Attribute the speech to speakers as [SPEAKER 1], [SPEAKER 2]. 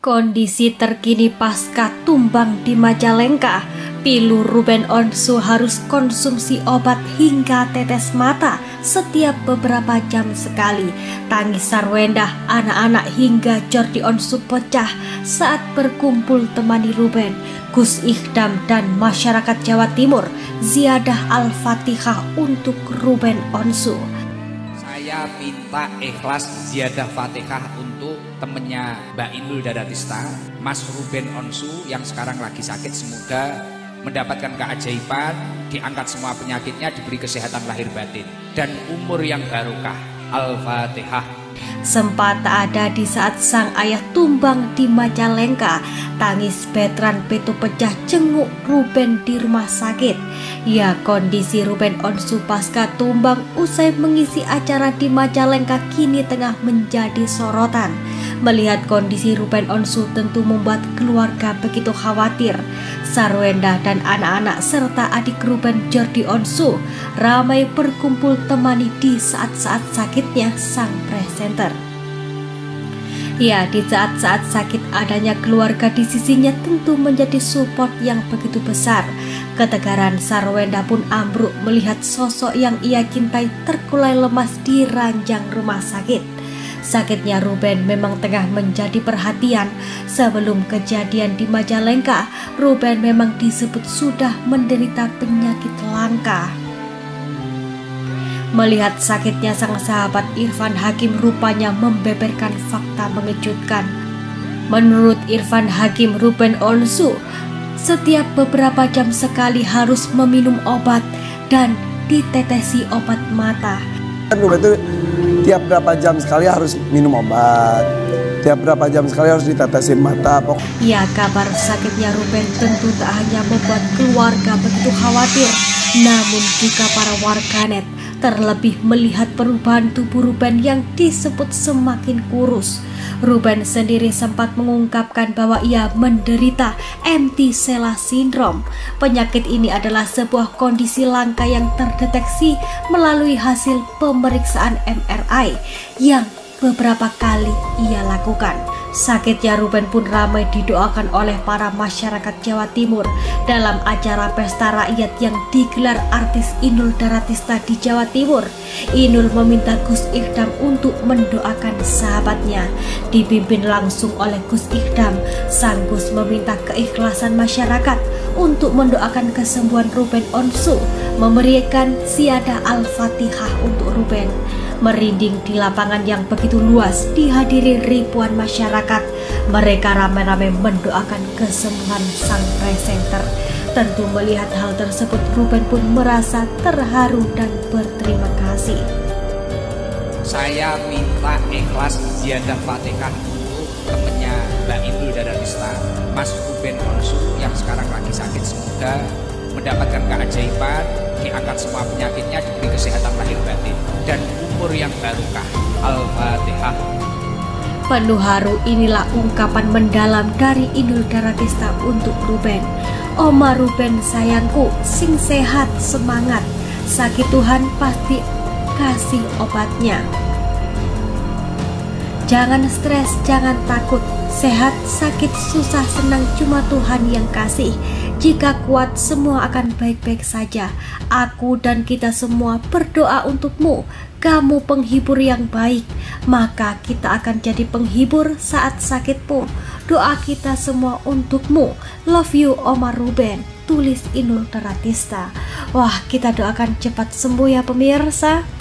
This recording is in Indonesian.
[SPEAKER 1] Kondisi terkini pasca tumbang di Majalengka, Pilu Ruben Onsu harus konsumsi obat hingga tetes mata setiap beberapa jam sekali. Tangis Sarwenda, anak-anak hingga Jordi Onsu pecah saat berkumpul temani Ruben, Gus Ikdam dan masyarakat Jawa Timur ziyadah Al-Fatihah untuk Ruben Onsu.
[SPEAKER 2] Saya minta ikhlas ziyadah fatihah untuk temennya Mbak Inul Daratista, Mas Ruben Onsu yang sekarang lagi sakit semoga mendapatkan keajaiban, diangkat semua penyakitnya, diberi kesehatan lahir batin dan umur yang barokah. Al-Fatihah
[SPEAKER 1] sempat tak ada di saat sang ayah tumbang di Majalengka. Tangis veteran Petu pecah jenguk Ruben di rumah sakit. Ya, kondisi Ruben Onsu pasca tumbang usai mengisi acara di Majalengka kini tengah menjadi sorotan. Melihat kondisi Ruben Onsu tentu membuat keluarga begitu khawatir. Sarwenda dan anak-anak serta adik Ruben Jordi Onsu ramai berkumpul temani di saat-saat sakitnya sang presenter. Ya, di saat-saat sakit adanya keluarga di sisinya tentu menjadi support yang begitu besar. Ketegaran Sarwenda pun ambruk melihat sosok yang ia cintai terkulai lemas di ranjang rumah sakit. Sakitnya Ruben memang tengah menjadi perhatian. Sebelum kejadian di Majalengka, Ruben memang disebut sudah menderita penyakit langka. Melihat sakitnya sang sahabat Irfan Hakim rupanya membeberkan fakta mengejutkan. Menurut Irfan Hakim Ruben Onsu, setiap beberapa jam sekali harus meminum obat dan ditetesi obat mata.
[SPEAKER 3] Ruben itu tiap berapa jam sekali harus minum obat. Tiap berapa jam sekali harus ditetesin mata
[SPEAKER 1] pok. Ya kabar sakitnya Ruben tentu tak hanya membuat keluarga begitu khawatir. Namun juga para warganet terlebih melihat perubahan tubuh Ruben yang disebut semakin kurus Ruben sendiri sempat mengungkapkan bahwa ia menderita empty sella syndrome. Penyakit ini adalah sebuah kondisi langka yang terdeteksi melalui hasil pemeriksaan MRI yang beberapa kali ia lakukan. Sakitnya Ruben pun ramai didoakan oleh para masyarakat Jawa Timur dalam acara pesta rakyat yang digelar artis Inul Daratista di Jawa Timur. Inul meminta Gus Ikdam untuk mendoakan sahabatnya. Dipimpin langsung oleh Gus Ikdam, sang Gus meminta keikhlasan masyarakat untuk mendoakan kesembuhan Ruben Onsu, memberikan siada Al-Fatihah untuk Ruben merinding di lapangan yang begitu luas dihadiri ribuan masyarakat. Mereka ramai-ramai mendoakan kesembuhan sang presenter. Tentu melihat hal tersebut Ruben pun merasa terharu dan berterima kasih.
[SPEAKER 2] Saya minta ikhlas ziyadah Fatihah untuk temennya Mbak Indul Dadanista, Mas Ruben Onsu yang sekarang lagi sakit. Semoga mendapatkan keajaiban, diangkat semua penyakitnya, diberi kesehatan lahir batin, dan umur yang barokah. Al-Fatihah.
[SPEAKER 1] Penuh haru inilah ungkapan mendalam dari Idul Daratista untuk Ruben. Oma Ruben sayangku, sing sehat, semangat. Sakit Tuhan pasti kasih obatnya. Jangan stres, jangan takut. Sehat, sakit, susah, senang cuma Tuhan yang kasih. Jika kuat, semua akan baik-baik saja. Aku dan kita semua berdoa untukmu. Kamu penghibur yang baik, maka kita akan jadi penghibur saat sakit pun. Doa kita semua untukmu. Love you, Omar Ruben. Tulis Inul Teratista. Wah, kita doakan cepat sembuh ya pemirsa.